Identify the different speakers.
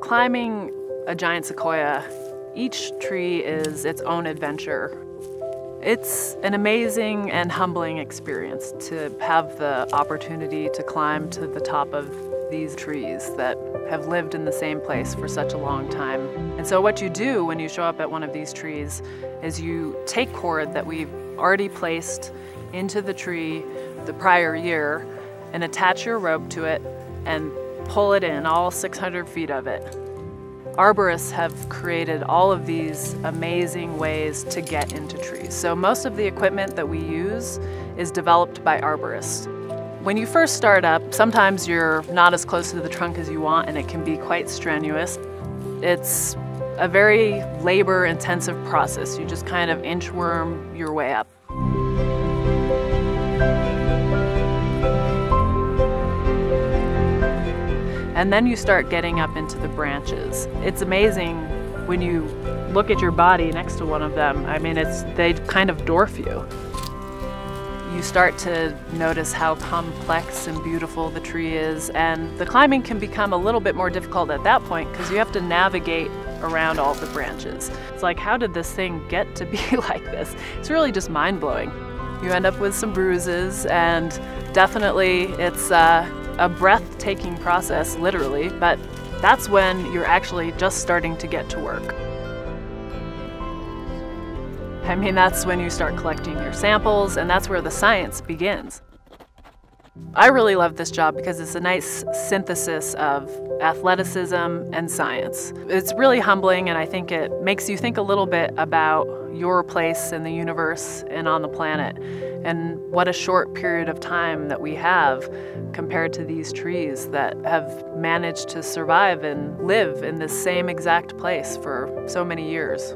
Speaker 1: climbing a giant sequoia, each tree is its own adventure. It's an amazing and humbling experience to have the opportunity to climb to the top of these trees that have lived in the same place for such a long time. And so what you do when you show up at one of these trees is you take cord that we've already placed into the tree the prior year and attach your rope to it and pull it in, all 600 feet of it. Arborists have created all of these amazing ways to get into trees. So most of the equipment that we use is developed by arborists. When you first start up, sometimes you're not as close to the trunk as you want and it can be quite strenuous. It's a very labor intensive process. You just kind of inchworm your way up. And then you start getting up into the branches. It's amazing when you look at your body next to one of them. I mean, it's they kind of dwarf you. You start to notice how complex and beautiful the tree is, and the climbing can become a little bit more difficult at that point because you have to navigate around all the branches. It's like, how did this thing get to be like this? It's really just mind blowing. You end up with some bruises, and definitely it's uh, a breathtaking process, literally, but that's when you're actually just starting to get to work. I mean, that's when you start collecting your samples, and that's where the science begins. I really love this job because it's a nice synthesis of athleticism and science. It's really humbling, and I think it makes you think a little bit about your place in the universe and on the planet, and what a short period of time that we have compared to these trees that have managed to survive and live in this same exact place for so many years.